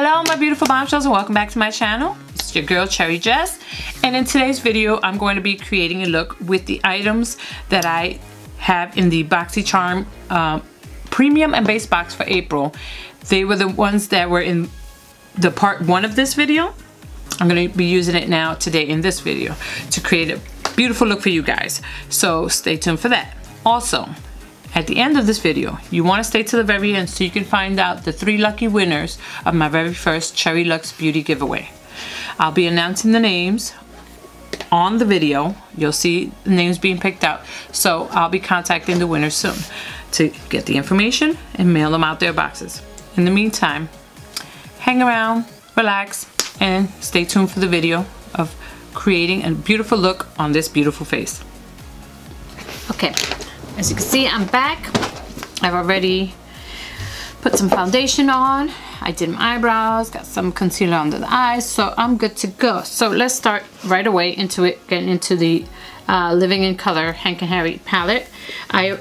Hello my beautiful bombshells and welcome back to my channel. It's your girl Cherry Jess and in today's video I'm going to be creating a look with the items that I have in the BoxyCharm uh, premium and base box for April. They were the ones that were in the part one of this video. I'm going to be using it now today in this video to create a beautiful look for you guys. So stay tuned for that. Also, at the end of this video, you want to stay to the very end so you can find out the three lucky winners of my very first Cherrylux Beauty giveaway. I'll be announcing the names on the video. You'll see the names being picked out. So I'll be contacting the winners soon to get the information and mail them out their boxes. In the meantime, hang around, relax, and stay tuned for the video of creating a beautiful look on this beautiful face. Okay, as you can see, I'm back. I've already put some foundation on. I did my eyebrows, got some concealer under the eyes, so I'm good to go. So let's start right away into it, getting into the uh, Living in Color Hank and Harry palette. I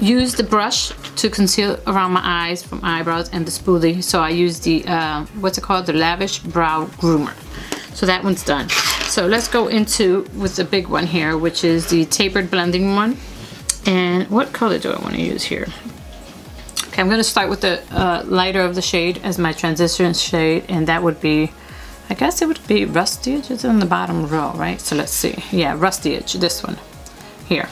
used the brush to conceal around my eyes from eyebrows and the spoolie. So I used the, uh, what's it called? The Lavish Brow Groomer. So that one's done. So let's go into with the big one here, which is the tapered blending one. And what color do I want to use here? Okay, I'm going to start with the uh, lighter of the shade as my transition shade, and that would be, I guess it would be Rusty Edge. It's in the bottom row, right? So let's see. Yeah, Rusty Edge, this one here.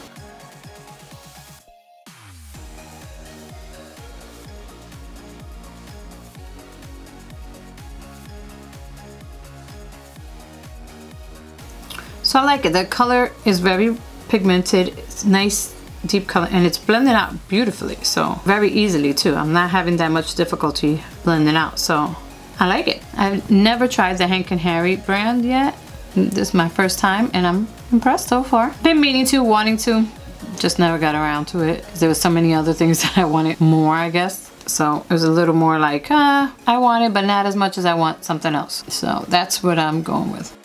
So I like it. The color is very pigmented. It's nice deep color and it's blending out beautifully so very easily too. I'm not having that much difficulty blending out so I like it. I've never tried the Hank and Harry brand yet. This is my first time and I'm impressed so far. Been meaning to wanting to just never got around to it. Because there was so many other things that I wanted more I guess. So it was a little more like uh, I want it but not as much as I want something else. So that's what I'm going with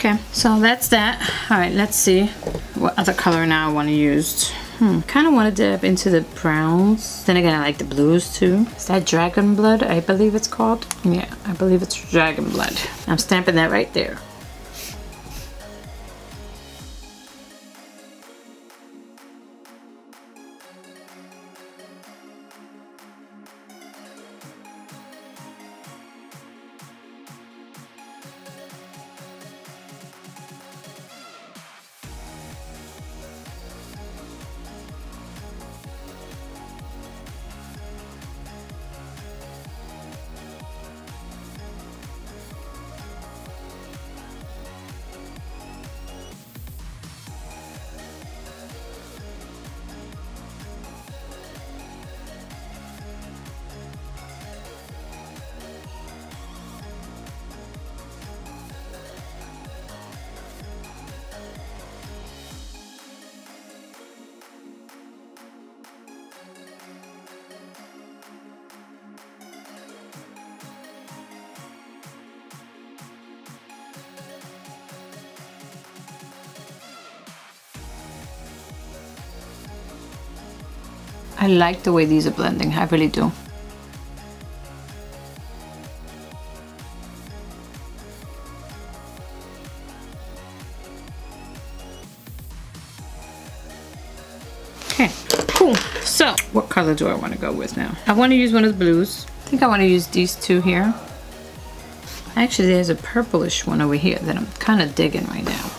Okay, so that's that. All right, let's see what other color now I want to use. Hmm, kind of want to dip into the browns. Then again, I like the blues too. Is that Dragon Blood? I believe it's called. Yeah, I believe it's Dragon Blood. I'm stamping that right there. I like the way these are blending, I really do. Okay, cool. So, what color do I want to go with now? I want to use one of the blues. I think I want to use these two here. Actually, there's a purplish one over here that I'm kind of digging right now.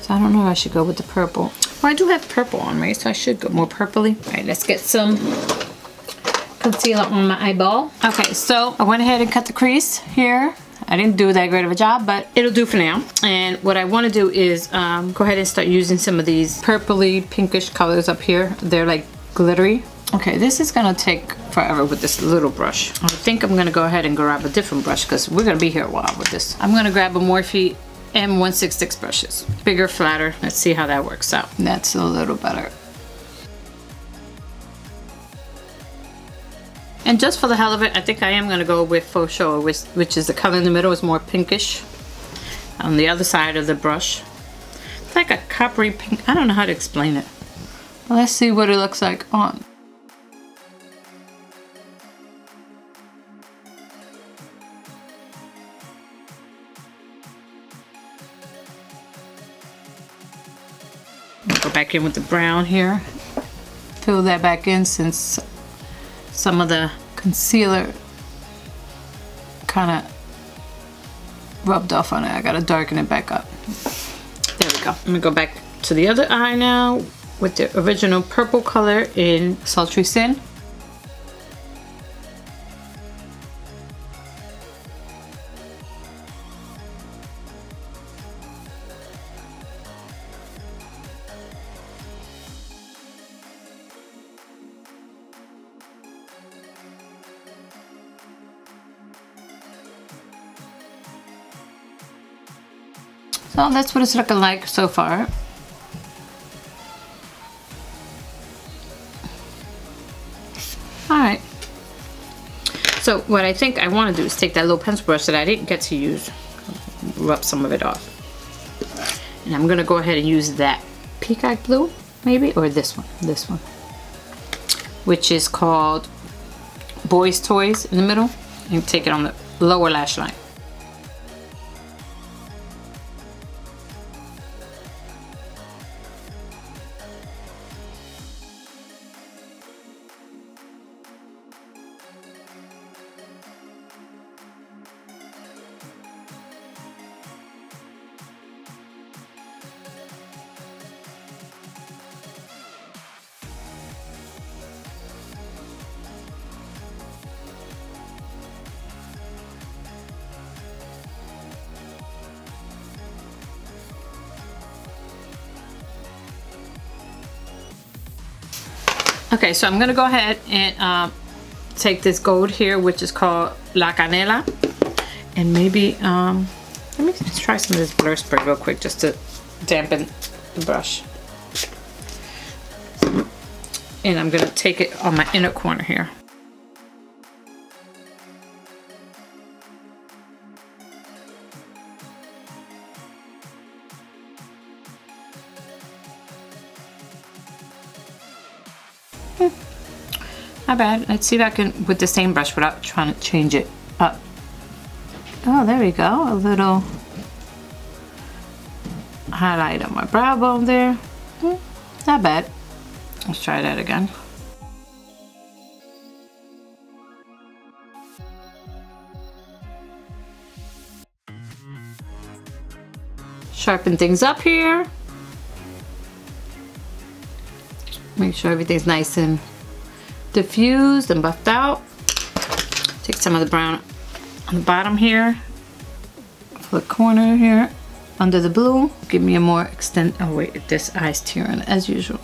So I don't know if I should go with the purple. Well, I do have purple on me, so I should go more purpley. All right, let's get some concealer on my eyeball. Okay, so I went ahead and cut the crease here. I didn't do that great of a job, but it'll do for now. And what I want to do is um, go ahead and start using some of these purpley pinkish colors up here. They're like glittery. Okay, this is gonna take forever with this little brush. I think I'm gonna go ahead and grab a different brush because we're gonna be here a while with this. I'm gonna grab a Morphe M166 brushes. Bigger, flatter. Let's see how that works out. That's a little better. And just for the hell of it, I think I am going to go with Faux Show, which, which is the color in the middle is more pinkish on the other side of the brush. It's like a coppery pink. I don't know how to explain it. Let's see what it looks like on. Back in with the brown here. Fill that back in since some of the concealer kind of rubbed off on it. I gotta darken it back up. There we go. I'm gonna go back to the other eye now with the original purple color in Sultry Sin. So that's what it's looking like so far. Alright. So what I think I want to do is take that little pencil brush that I didn't get to use, rub some of it off. And I'm going to go ahead and use that peacock blue, maybe, or this one, this one. Which is called Boys Toys in the middle. And take it on the lower lash line. Okay, so I'm gonna go ahead and um, take this gold here, which is called La Canela. And maybe, um, let me try some of this blur spray real quick just to dampen the brush. And I'm gonna take it on my inner corner here. Bad. Let's see if I can, with the same brush without trying to change it up. Oh, there we go. A little highlight on my brow bone there. Hmm, not bad. Let's try that again. Sharpen things up here. Make sure everything's nice and diffused and buffed out. Take some of the brown on the bottom here, for the corner here, under the blue. Give me a more extent, oh wait, this eye's tearing as usual.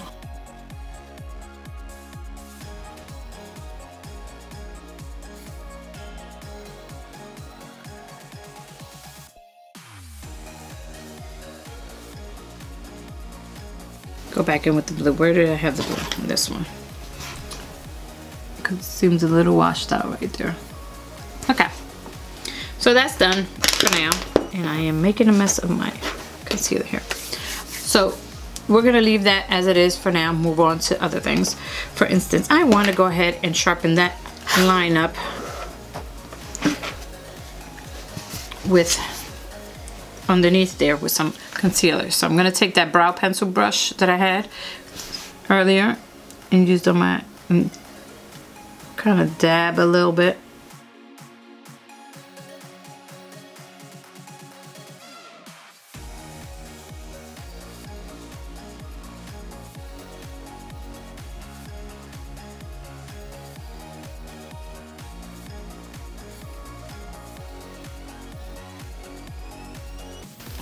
Go back in with the blue. Where did I have the blue? This one seems a little washed out right there. Okay, so that's done for now. And I am making a mess of my concealer here. So we're gonna leave that as it is for now, move on to other things. For instance, I wanna go ahead and sharpen that line up with underneath there with some concealer. So I'm gonna take that brow pencil brush that I had earlier and use on my kind of dab a little bit.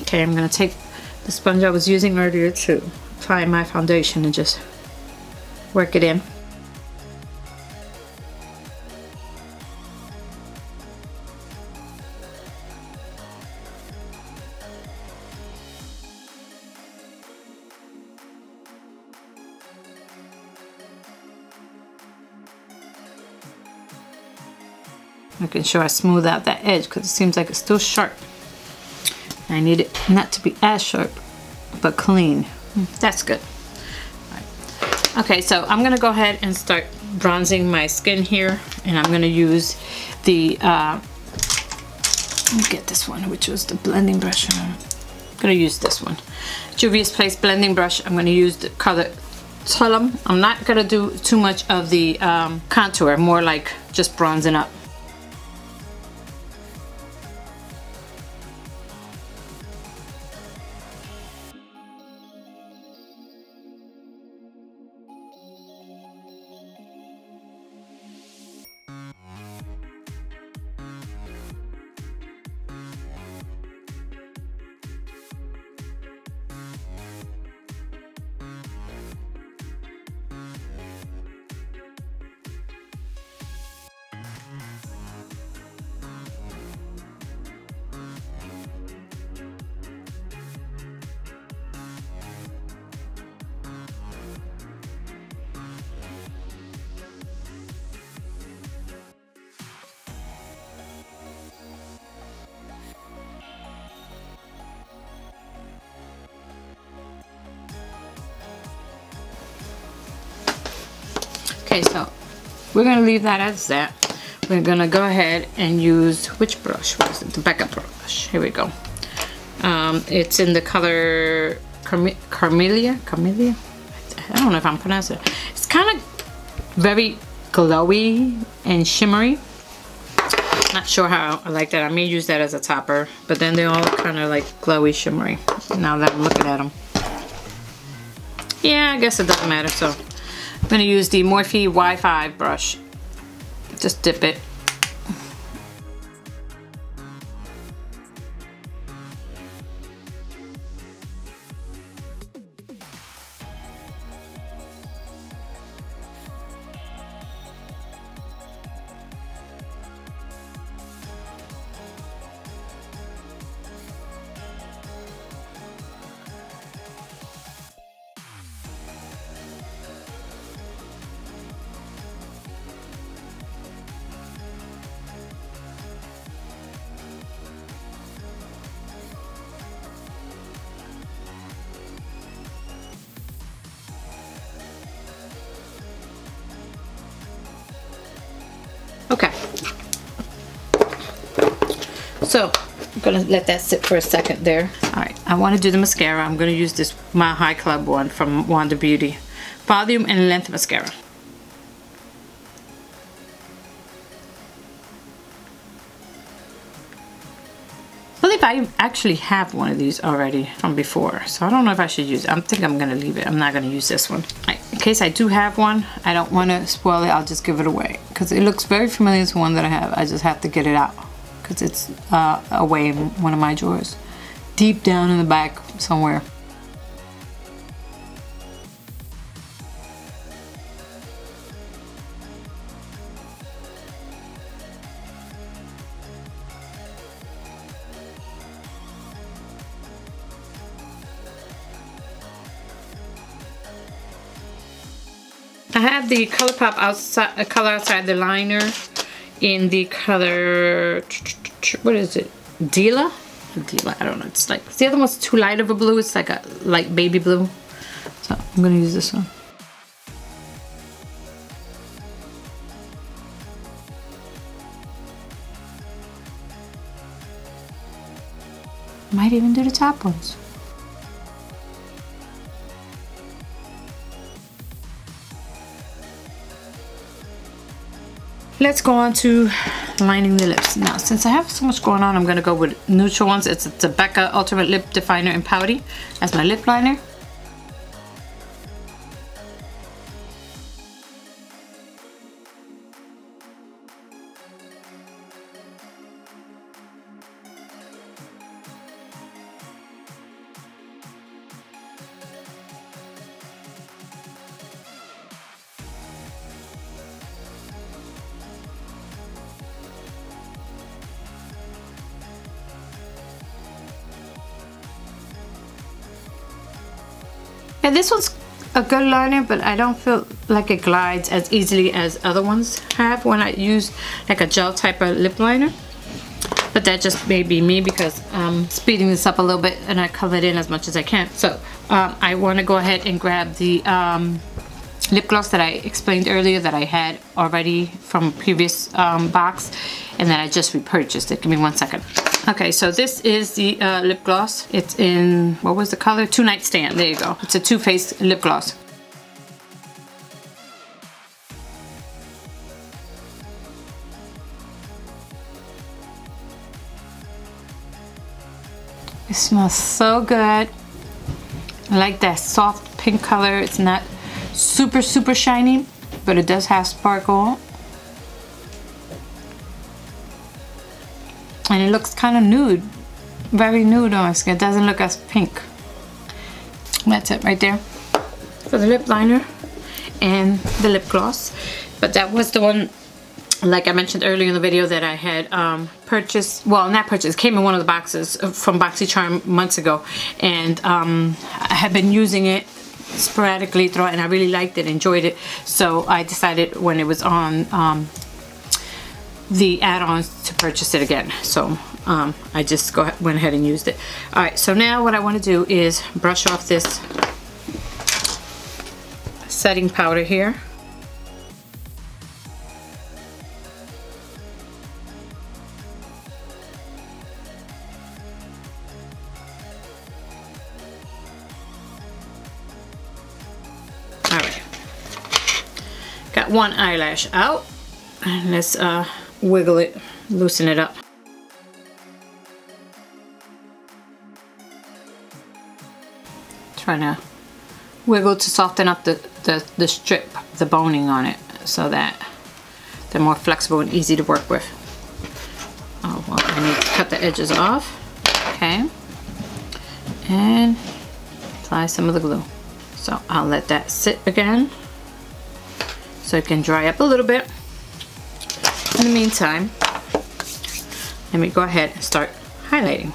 Okay, I'm going to take the sponge I was using earlier to apply my foundation and just work it in. Sure I smooth out that edge because it seems like it's still sharp. I need it not to be as sharp, but clean. That's good. Okay, so I'm gonna go ahead and start bronzing my skin here, and I'm gonna use the, uh, let me get this one, which was the blending brush. I'm gonna use this one. Juvia's Place blending brush. I'm gonna use the color Tulum. I'm not gonna do too much of the um, contour, more like just bronzing up. Okay, so we're gonna leave that as that. We're gonna go ahead and use, which brush was it? The backup brush, here we go. Um, it's in the color Carmelia, Carmelia? I don't know if I'm pronouncing it. It's kind of very glowy and shimmery. Not sure how I like that. I may use that as a topper, but then they all kind of like glowy shimmery now that I'm looking at them. Yeah, I guess it doesn't matter, so I'm to use the Morphe Y5 brush. Just dip it So, I'm gonna let that sit for a second there. All right, I wanna do the mascara. I'm gonna use this My High Club one from Huda Beauty. Volume and Length Mascara. I believe I actually have one of these already from before. So I don't know if I should use it. I think I'm to leave it. I'm not to use this one. In case I do have one, I don't want to spoil it. I'll just give it away. Because it looks very familiar to one that I have. I just have to get it out. Because it's uh, away in one of my drawers. Deep down in the back somewhere. I have the ColourPop outside, uh, color outside the liner in the color, what is it? Dila? Dila, I don't know. It's like, the other one's too light of a blue. It's like a light baby blue. So I'm gonna use this one. Might even do the top ones. Let's go on to lining the lips. Now, since I have so much going on, I'm going to go with neutral ones. It's the Becca Ultimate Lip Definer in Pouty as my lip liner. This one's a good liner, but I don't feel like it glides as easily as other ones have when I use like a gel type of lip liner. But that just may be me because I'm speeding this up a little bit and I color it in as much as I can. So um, I want to go ahead and grab the um, lip gloss that I explained earlier that I had already from previous um, box and that I just repurchased it. Give me one second. Okay, so this is the uh, lip gloss. It's in, what was the color? Two Night Stand, there you go. It's a Too Faced lip gloss. It smells so good. I like that soft pink color. It's not super, super shiny, but it does have sparkle. And it looks kind of nude. Very nude on my skin. It doesn't look as pink. That's it right there. For the lip liner and the lip gloss. But that was the one like I mentioned earlier in the video that I had um, purchased, well not purchased, came in one of the boxes from BoxyCharm months ago and um, I have been using it sporadically throughout and I really liked it, enjoyed it so I decided when it was on um, the add-ons to purchase it again. So um, I just go went ahead and used it. Alright so now what I want to do is brush off this setting powder here. All right, got one eyelash out. And let's uh, wiggle it loosen it up. Trying to wiggle to soften up the, the, the strip the boning on it so that they're more flexible and easy to work with. Oh well I need to cut the edges off. Okay. And apply some of the glue. So I'll let that sit again so it can dry up a little bit. The meantime, let me go ahead and start highlighting.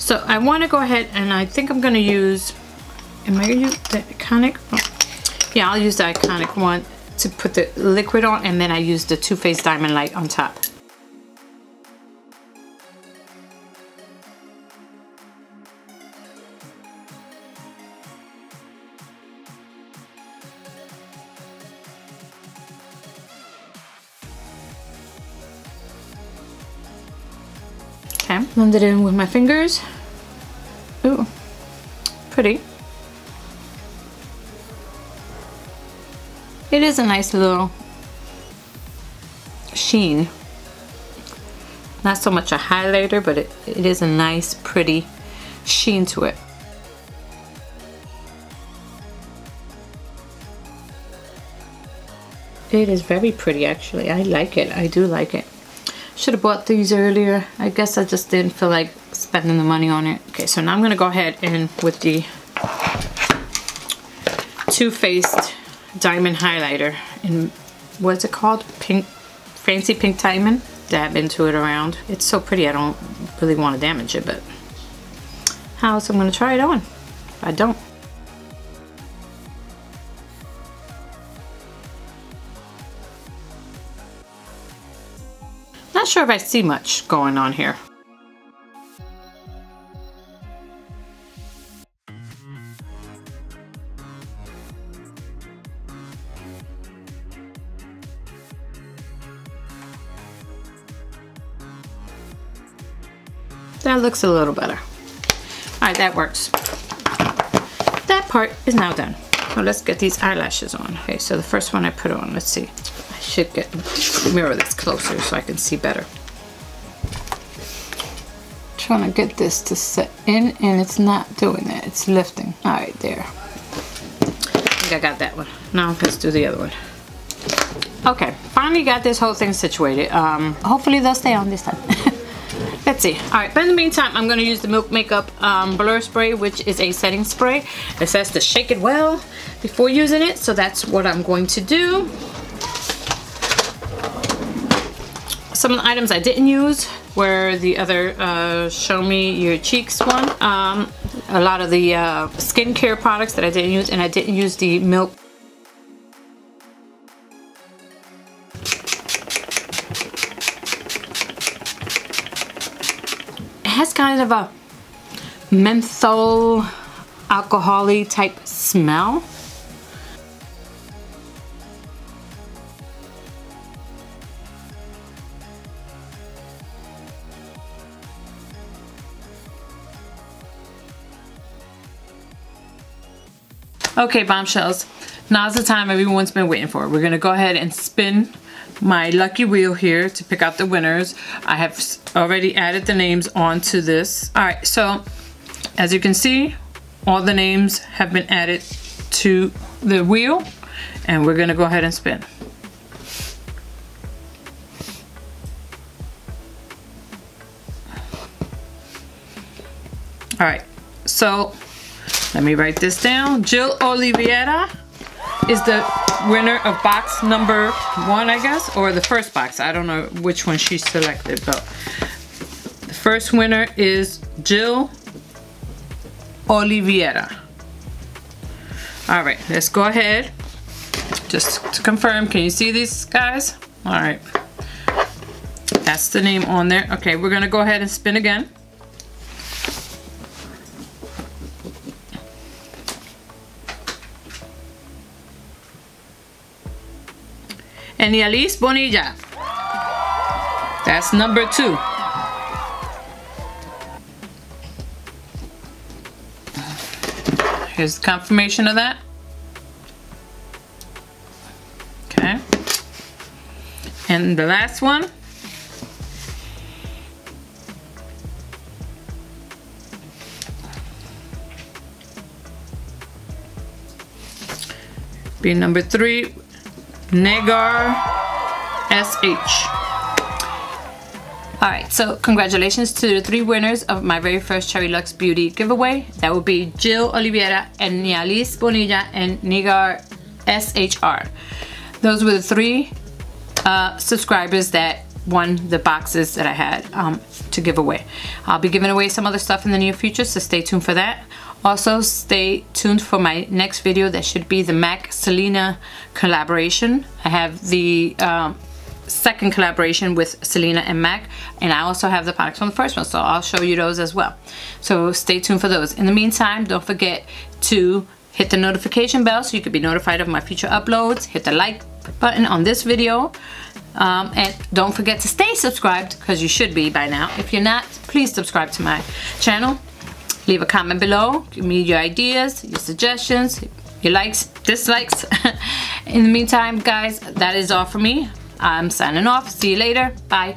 So I want to go ahead and I think I'm going to use, am I going to use the Iconic? Oh, yeah, I'll use the Iconic one to put the liquid on and then I use the Too Faced Diamond Light on top. Blend it in with my fingers. Ooh, pretty. It is a nice little sheen. Not so much a highlighter, but it, it is a nice, pretty sheen to it. It is very pretty actually. I like it. I do like it. Should have bought these earlier. I guess I just didn't feel like spending the money on it. Okay, so now I'm gonna go ahead and with the Too Faced Diamond Highlighter in, what's it called? Pink, Fancy Pink Diamond. Dab into it around. It's so pretty, I don't really want to damage it, but how else I'm gonna try it on? I don't. Not sure if I see much going on here. That looks a little better. All right, that works. That part is now done. So let's get these eyelashes on. Okay, so the first one I put on, let's see should get mirror this closer so I can see better. Trying to get this to set in and it's not doing that. It's lifting. All right, there. I think I got that one. Now let's do the other one. Okay, finally got this whole thing situated. Um, hopefully they'll stay on this time. Let's see. All right, but in the meantime, I'm gonna use the Milk Makeup um, Blur Spray, which is a setting spray. It says to shake it well before using it, so that's what I'm going to do. Some of the items I didn't use were the other uh, Show Me Your Cheeks one. Um, a lot of the uh, skincare products that I didn't use and I didn't use the milk It has kind of a menthol alcoholic type smell. Okay, bombshells. Now's the time everyone's been waiting for. We're gonna go ahead and spin my lucky wheel here to pick out the winners. I have already added the names onto this. All right, so as you can see, all the names have been added to the wheel and we're gonna go ahead and spin. All right, so let me write this down. Jill Oliveira is the winner of box number one, I guess, or the first box. I don't know which one she selected, but the first winner is Jill Oliveira. All right, let's go ahead. Just to confirm, can you see these guys? All right. That's the name on there. Okay, we're gonna go ahead and spin again. And Yalis Bonilla. That's number two. Here's the confirmation of that. Okay. And the last one. Be number three, Negar SH. Alright, so congratulations to the three winners of my very first Cherrylux Beauty giveaway. That would be Jill Oliveira and Nialis Bonilla and Negar SHR. Those were the three uh, subscribers that won the boxes that I had um, to give away. I'll be giving away some other stuff in the near future, so stay tuned for that. Also, stay tuned for my next video that should be the MAC Selena collaboration. I have the um, second collaboration with Selena and MAC, and I also have the products from the first one, so I'll show you those as well. So stay tuned for those. In the meantime, don't forget to hit the notification bell so you can be notified of my future uploads. Hit the like button on this video. Um, and don't forget to stay subscribed because you should be by now. If you're not, please subscribe to my channel. Leave a comment below. Give me your ideas, your suggestions, your likes, dislikes. In the meantime, guys, that is all for me. I'm signing off. See you later. Bye.